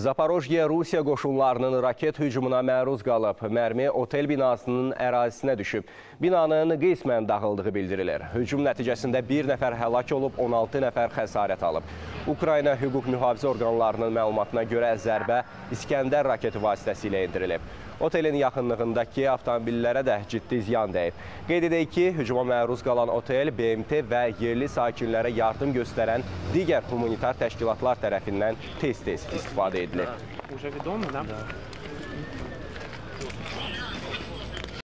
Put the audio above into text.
Zaporojye Rusiya qoşunlarının raket hücumuna məruz qalıb. Mərmi otel binasının ərazisinə düşüb. Binanın qismən dağıldığı bildirilir. Hücum nəticəsində bir nəfər həlak olub, 16 nəfər xəsarət alıb. Ukrayna hüquq mühafizə orqanlarının məlumatına görə zərbə İskəndər raketi vasitəsilə endirilib. Otelin yaxınlığındakı avtomobillərə də ciddi ziyan dəyib. Qeyd edək ki, hücuma məruz qalan otel BMT və yerli sakinlərə yardım göstərən digər humanitar təşkilatlar tərəfindən tez-tez istifadə edilir. блядь. Уже відомо, да? Да.